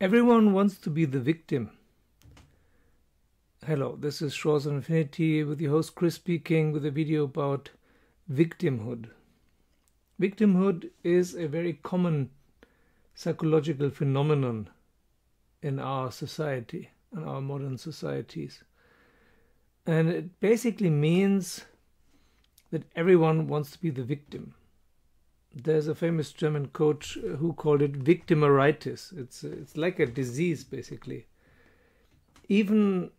Everyone wants to be the victim. Hello, this is Shores Infinity with your host Chris speaking with a video about victimhood. Victimhood is a very common psychological phenomenon in our society, in our modern societies. And it basically means that everyone wants to be the victim there's a famous German coach who called it victimeritis. It's it's like a disease basically. Even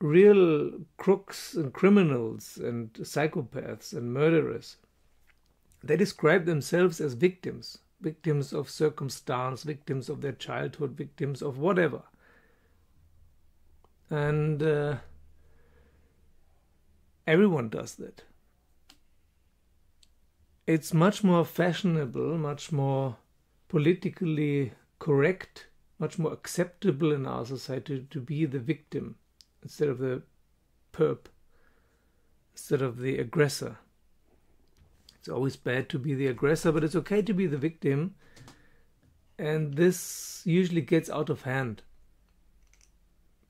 real crooks and criminals and psychopaths and murderers they describe themselves as victims victims of circumstance victims of their childhood victims of whatever and uh, everyone does that it's much more fashionable, much more politically correct, much more acceptable in our society to be the victim instead of the perp, instead of the aggressor. It's always bad to be the aggressor, but it's okay to be the victim. And this usually gets out of hand.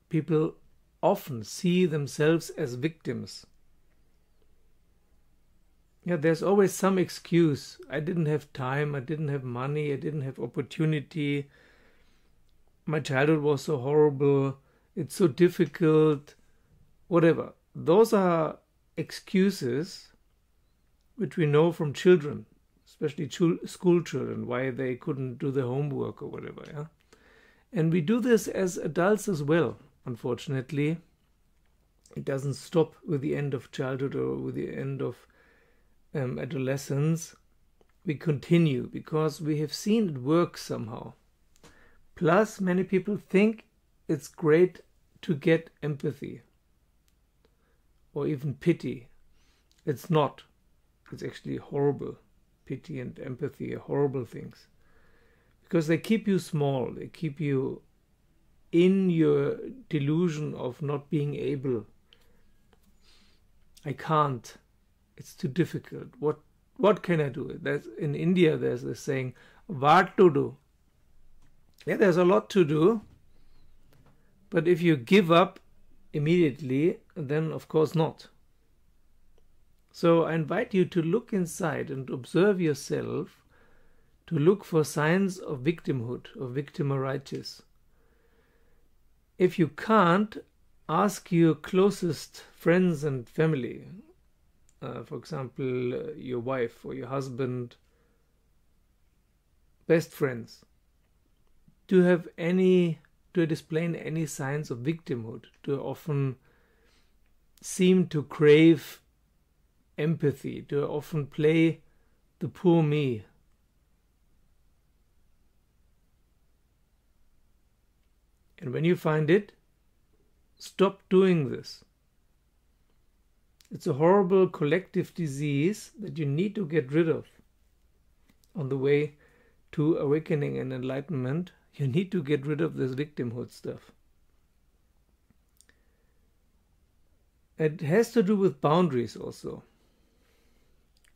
People often see themselves as victims yeah, there's always some excuse. I didn't have time, I didn't have money, I didn't have opportunity. My childhood was so horrible, it's so difficult, whatever. Those are excuses which we know from children, especially school children, why they couldn't do their homework or whatever. Yeah? And we do this as adults as well, unfortunately. It doesn't stop with the end of childhood or with the end of um, adolescence, we continue because we have seen it work somehow. Plus, many people think it's great to get empathy or even pity. It's not. It's actually horrible. Pity and empathy are horrible things because they keep you small, they keep you in your delusion of not being able. I can't it's too difficult. What what can I do? There's in India there's this saying, what to do? Yeah, there's a lot to do. But if you give up immediately, then of course not. So I invite you to look inside and observe yourself, to look for signs of victimhood, of victimeritis. If you can't, ask your closest friends and family, uh, for example, your wife or your husband, best friends, do have any, do display any signs of victimhood, do often seem to crave empathy, do often play the poor me. And when you find it, stop doing this. It's a horrible collective disease that you need to get rid of. On the way to awakening and enlightenment, you need to get rid of this victimhood stuff. It has to do with boundaries also.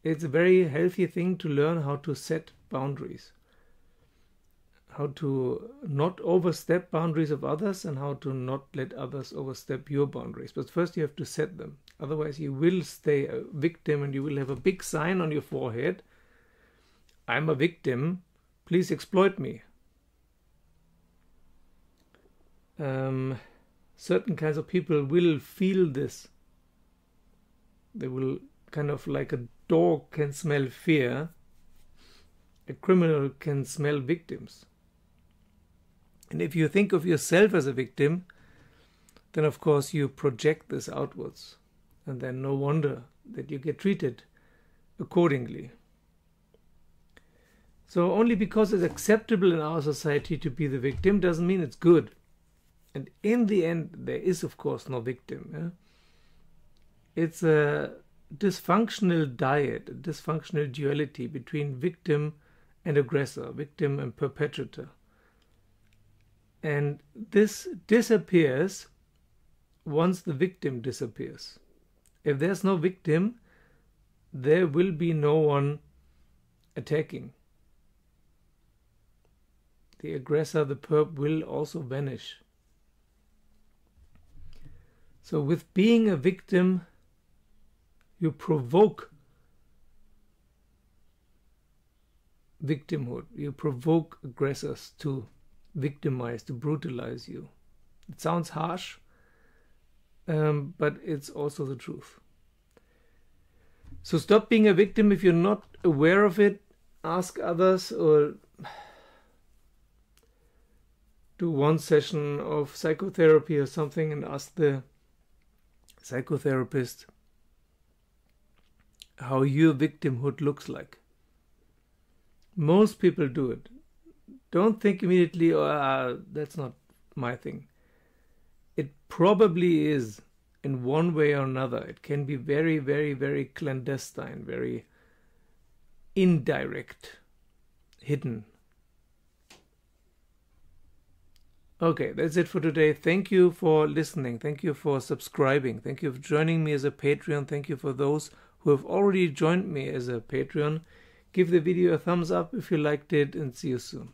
It's a very healthy thing to learn how to set boundaries. How to not overstep boundaries of others and how to not let others overstep your boundaries. But first you have to set them. Otherwise, you will stay a victim and you will have a big sign on your forehead I'm a victim, please exploit me. Um, certain kinds of people will feel this. They will kind of like a dog can smell fear, a criminal can smell victims. And if you think of yourself as a victim, then of course you project this outwards and then no wonder that you get treated accordingly. So, only because it's acceptable in our society to be the victim doesn't mean it's good. And in the end, there is, of course, no victim. Yeah? It's a dysfunctional diet, a dysfunctional duality between victim and aggressor, victim and perpetrator. And this disappears once the victim disappears. If there's no victim, there will be no one attacking. The aggressor, the perp, will also vanish. So, with being a victim, you provoke victimhood. You provoke aggressors to victimize, to brutalize you. It sounds harsh, um, but it's also the truth. So stop being a victim if you're not aware of it. Ask others or do one session of psychotherapy or something and ask the psychotherapist how your victimhood looks like. Most people do it. Don't think immediately, oh, uh, that's not my thing. It probably is in one way or another. It can be very, very, very clandestine, very indirect, hidden. Okay, that's it for today. Thank you for listening. Thank you for subscribing. Thank you for joining me as a Patreon. Thank you for those who have already joined me as a Patreon. Give the video a thumbs up if you liked it and see you soon.